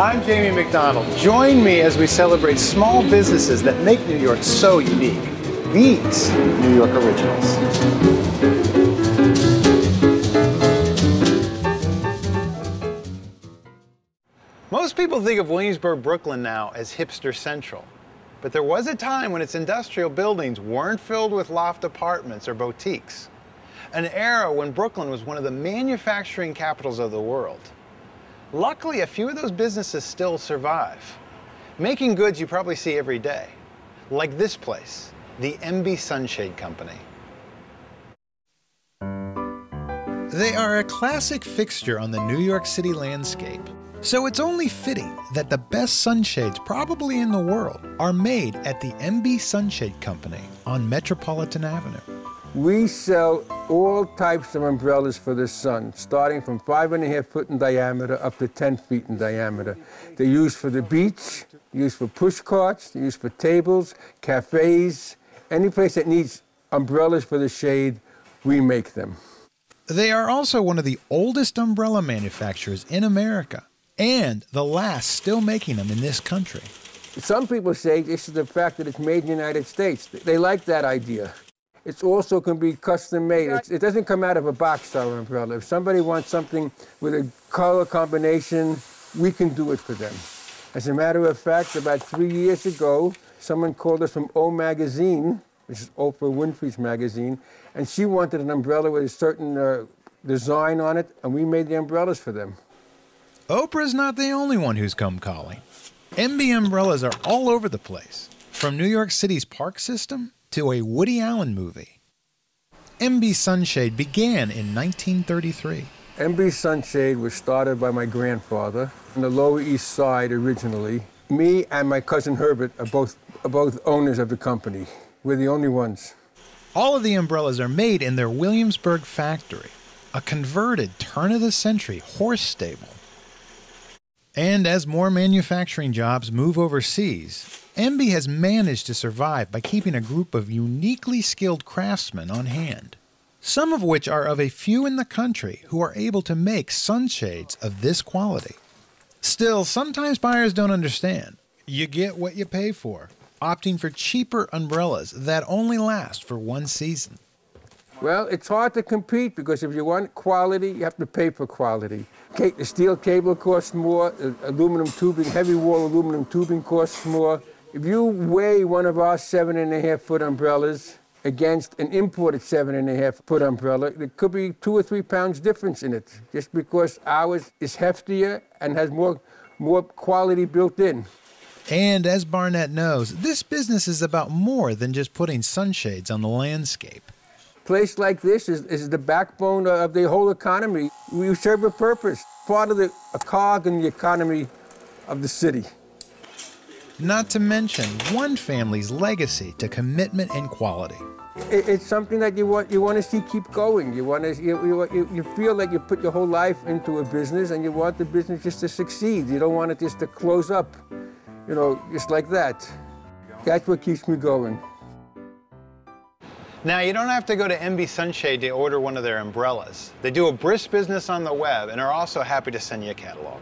I'm Jamie McDonald. Join me as we celebrate small businesses that make New York so unique. These New York Originals. Most people think of Williamsburg, Brooklyn now as hipster central. But there was a time when its industrial buildings weren't filled with loft apartments or boutiques. An era when Brooklyn was one of the manufacturing capitals of the world. Luckily, a few of those businesses still survive. Making goods you probably see every day, like this place, the Embee Sunshade Company. They are a classic fixture on the New York City landscape. So it's only fitting that the best sunshades probably in the world are made at the Embee Sunshade Company on Metropolitan Avenue. We sell all types of umbrellas for the sun, starting from five and a half foot in diameter up to 10 feet in diameter. They're used for the beach, used for push carts, they're used for tables, cafes, any place that needs umbrellas for the shade, we make them. They are also one of the oldest umbrella manufacturers in America and the last still making them in this country. Some people say this is the fact that it's made in the United States. They like that idea. It also can be custom made. It's, it doesn't come out of a box style umbrella. If somebody wants something with a color combination, we can do it for them. As a matter of fact, about three years ago, someone called us from O Magazine, which is Oprah Winfrey's magazine, and she wanted an umbrella with a certain uh, design on it, and we made the umbrellas for them. Oprah's not the only one who's come calling. Embee umbrellas are all over the place, from New York City's park system to a Woody Allen movie. Embee Sunshade began in 1933. Embee Sunshade was started by my grandfather on the Lower East Side originally. Me and my cousin Herbert are both, are both owners of the company. We're the only ones. All of the umbrellas are made in their Williamsburg factory, a converted turn of the century horse stable. And as more manufacturing jobs move overseas, Embee has managed to survive by keeping a group of uniquely skilled craftsmen on hand, some of which are of a few in the country who are able to make sunshades of this quality. Still, sometimes buyers don't understand. You get what you pay for, opting for cheaper umbrellas that only last for one season. Well, it's hard to compete because if you want quality, you have to pay for quality. The steel cable costs more, aluminum tubing, heavy wall aluminum tubing costs more. If you weigh one of our seven and a half foot umbrellas against an imported seven and a half foot umbrella, there could be two or three pounds difference in it, just because ours is heftier and has more, more quality built in. And as Barnett knows, this business is about more than just putting sunshades on the landscape. A place like this is, is the backbone of the whole economy. We serve a purpose, part of the a cog in the economy of the city. Not to mention one family's legacy to commitment and quality. It's something that you want you want to see keep going. You want to you, you, you feel like you put your whole life into a business and you want the business just to succeed. You don't want it just to close up, you know, just like that. That's what keeps me going. Now, you don't have to go to Embee Sunshade to order one of their umbrellas. They do a brisk business on the web and are also happy to send you a catalog.